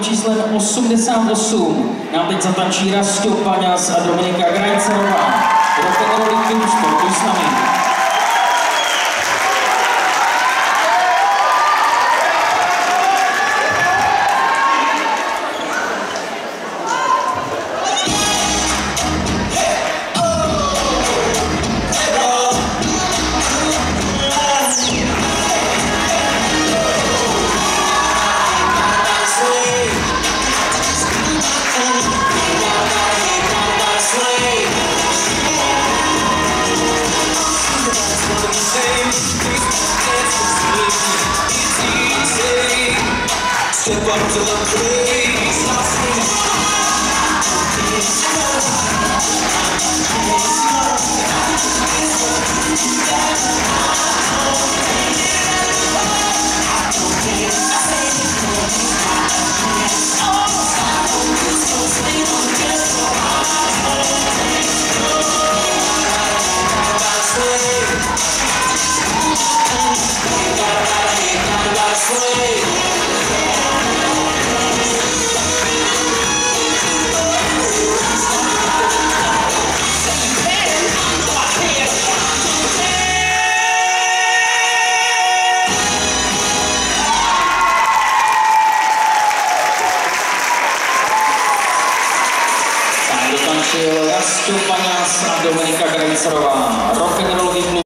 číslem 88 nám teď zatančí Rastio Paňas a Dominika Grajcerová. Step up to the plate. Tak dotančil Rastio Paňas a Dominika Grajcerová. Rock'n'roll